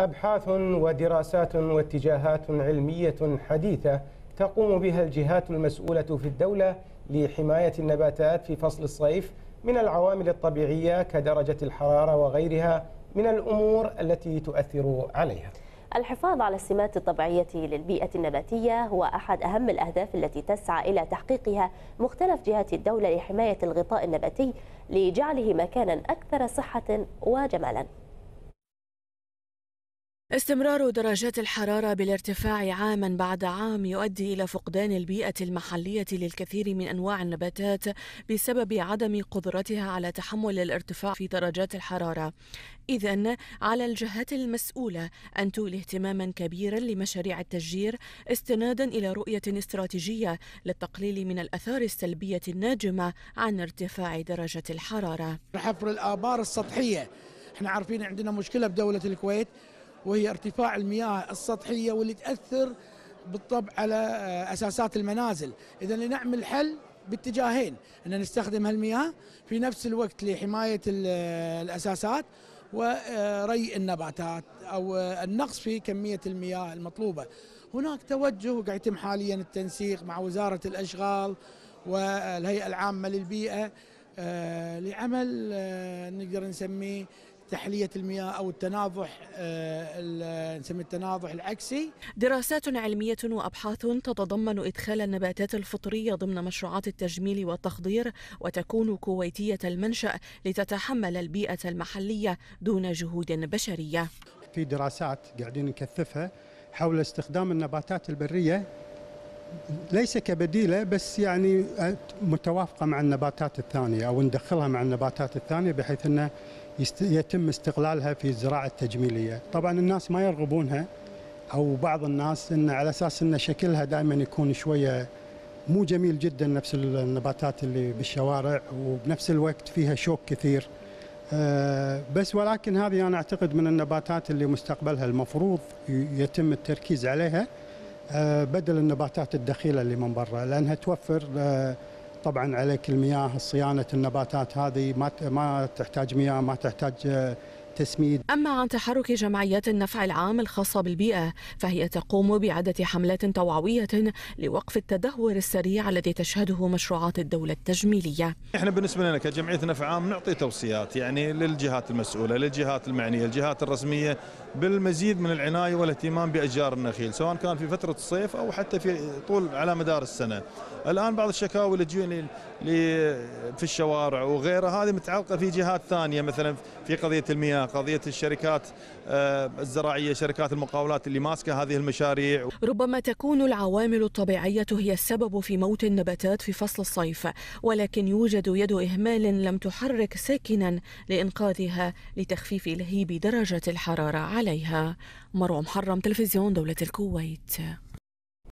أبحاث ودراسات واتجاهات علمية حديثة تقوم بها الجهات المسؤولة في الدولة لحماية النباتات في فصل الصيف من العوامل الطبيعية كدرجة الحرارة وغيرها من الأمور التي تؤثر عليها. الحفاظ على السمات الطبيعية للبيئة النباتية هو أحد أهم الأهداف التي تسعى إلى تحقيقها مختلف جهات الدولة لحماية الغطاء النباتي لجعله مكانا أكثر صحة وجمالا. استمرار درجات الحرارة بالارتفاع عاما بعد عام يؤدي إلى فقدان البيئة المحلية للكثير من أنواع النباتات بسبب عدم قدرتها على تحمل الارتفاع في درجات الحرارة. إذا على الجهات المسؤولة أن تولي اهتماما كبيرا لمشاريع التشجير استنادا إلى رؤية استراتيجية للتقليل من الأثار السلبية الناجمة عن ارتفاع درجة الحرارة. حفر الآبار السطحية إحنا عارفين عندنا مشكلة بدولة الكويت وهي ارتفاع المياه السطحية واللي تأثر بالطبع على أساسات المنازل. إذا لنعمل حل باتجاهين. أن نستخدم هالمياه في نفس الوقت لحماية الأساسات وري النباتات أو النقص في كمية المياه المطلوبة. هناك توجه وقاعد يتم حاليا التنسيق مع وزارة الأشغال والهيئة العامة للبيئة لعمل نقدر نسميه تحلية المياه أو التناضح نسميه التناضح العكسي. دراسات علمية وأبحاث تتضمن إدخال النباتات الفطرية ضمن مشروعات التجميل والتخضير وتكون كويتية المنشأ لتتحمل البيئة المحلية دون جهود بشرية. في دراسات قاعدين نكثفها حول استخدام النباتات البرية ليس كبديلة بس يعني متوافقة مع النباتات الثانية أو ندخلها مع النباتات الثانية بحيث إنه يتم استغلالها في الزراعة التجميلية، طبعا الناس ما يرغبونها أو بعض الناس إن على أساس إن شكلها دائما يكون شوية مو جميل جدا نفس النباتات اللي بالشوارع وبنفس الوقت فيها شوك كثير. بس ولكن هذه أنا أعتقد من النباتات اللي مستقبلها المفروض يتم التركيز عليها بدل النباتات الدخيلة اللي من برا لأنها توفر طبعا عليك المياه صيانة النباتات هذه ما ما تحتاج مياه ما تحتاج تسميد. أما عن تحرك جمعيات النفع العام الخاصة بالبيئة فهي تقوم بعدة حملات توعوية لوقف التدهور السريع الذي تشهده مشروعات الدولة التجميلية. إحنا بالنسبة لنا كجمعية نفع عام نعطي توصيات يعني للجهات المسؤولة للجهات المعنية الجهات الرسمية بالمزيد من العناية والاهتمام بأشجار النخيل سواء كان في فترة الصيف أو حتى في طول على مدار السنة. الآن بعض الشكاوى اللي تجيني في الشوارع وغيرها هذه متعلقة في جهات ثانية مثلا في قضية المياه. قضية الشركات الزراعية شركات المقاولات اللي ماسكة هذه المشاريع. ربما تكون العوامل الطبيعية هي السبب في موت النباتات في فصل الصيف ولكن يوجد يد إهمال لم تحرك ساكنا لإنقاذها لتخفيف لهيب درجة الحرارة عليها. مروى محرم تلفزيون دولة الكويت.